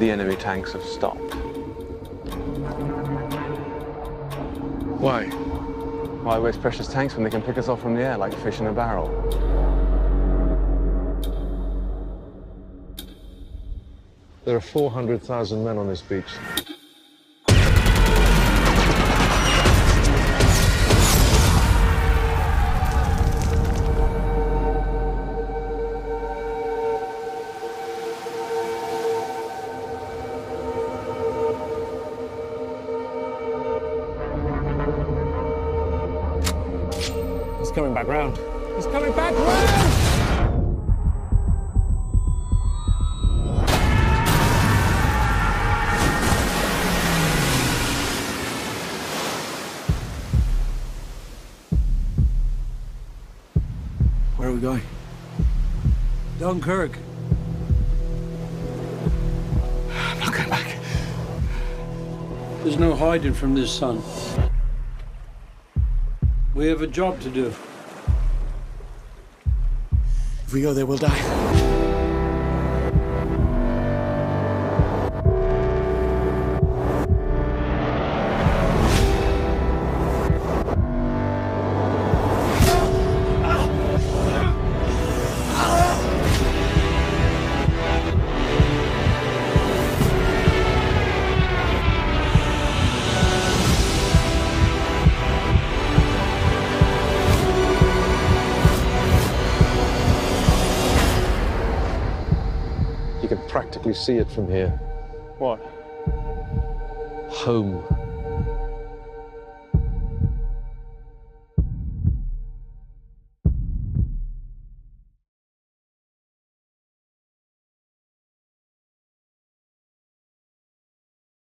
the enemy tanks have stopped. Why? Why waste precious tanks when they can pick us off from the air like fish in a barrel? There are 400,000 men on this beach. He's coming back round. He's coming back round! Where are we going? Dunkirk. I'm not going back. There's no hiding from this sun. We have a job to do. If we go there, we'll die. You can practically see it from here. What? Home.